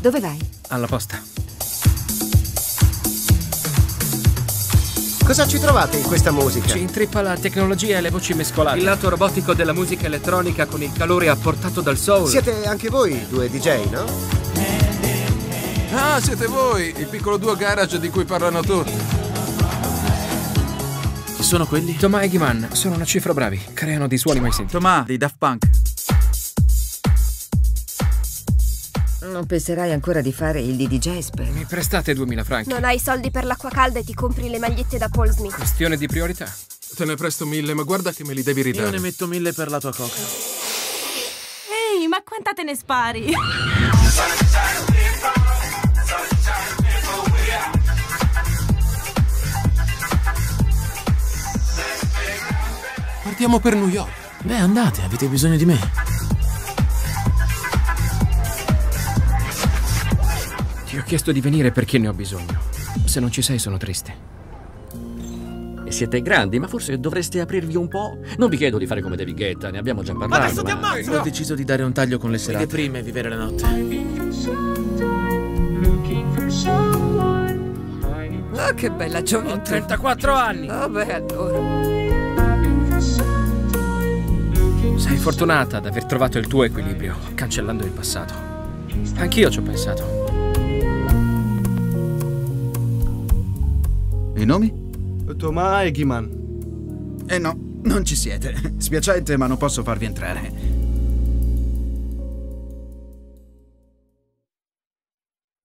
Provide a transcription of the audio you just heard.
Dove vai? Alla posta. Cosa ci trovate in questa musica? Ci intrippa la tecnologia e le voci mescolate. Il lato robotico della musica elettronica con il calore apportato dal soul. Siete anche voi due DJ, no? Ah, siete voi, il piccolo duo garage di cui parlano tutti. Chi sono quelli? Tomà e Ghiman sono una cifra bravi. Creano dei suoni mai sentiti. Tomà, dei Daft Punk. Non penserai ancora di fare il DJ, spero. Mi prestate 2000 franchi? Non hai soldi per l'acqua calda e ti compri le magliette da Paul Smith. Questione di priorità. Te ne presto mille, ma guarda che me li devi ridare. Io ne metto mille per la tua coca. Ehi, ma quanta te ne spari? Partiamo per New York. Beh, andate, avete bisogno di me. Ti ho chiesto di venire perché ne ho bisogno. Se non ci sei sono triste. E siete grandi, ma forse dovreste aprirvi un po'. Non vi chiedo di fare come David Guetta, ne abbiamo già parlato. Adesso ti ammazzo! Ho deciso di dare un taglio con le serate. Mi deprime vivere la notte. Ah, che bella Ho gioventù. 34 anni. Vabbè, allora. Sei fortunata ad aver trovato il tuo equilibrio, cancellando il passato. Anch'io ci ho pensato. I nomi? Tomà e Ghiman. Eh no, non ci siete. Spiacente, ma non posso farvi entrare.